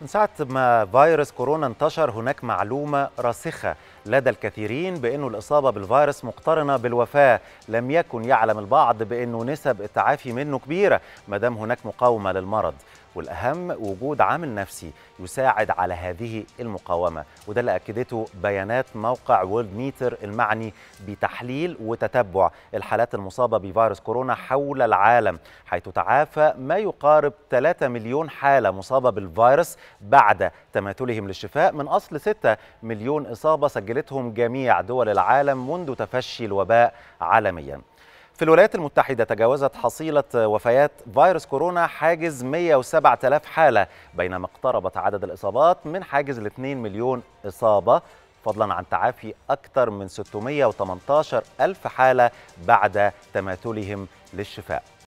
من ساعة ما فيروس كورونا انتشر هناك معلومة راسخة لدى الكثيرين بأنه الإصابة بالفيروس مقترنة بالوفاة. لم يكن يعلم البعض بأنه نسب التعافي منه كبيرة ما دام هناك مقاومة للمرض. والأهم وجود عامل نفسي يساعد على هذه المقاومة. وده اللي أكدته بيانات موقع وورلد ميتر المعني بتحليل وتتبع الحالات المصابة بفيروس كورونا حول العالم حيث تعافى ما يقارب 3 مليون حالة مصابة بالفيروس بعد تماثلهم للشفاء. من أصل 6 مليون إصابة سجلتهم جميع دول العالم منذ تفشي الوباء عالمياً. في الولايات المتحدة تجاوزت حصيلة وفيات فيروس كورونا حاجز 107 ألاف حالة بينما اقتربت عدد الإصابات من حاجز ال 2 مليون إصابة فضلا عن تعافي أكثر من 618 ألف حالة بعد تماثلهم للشفاء.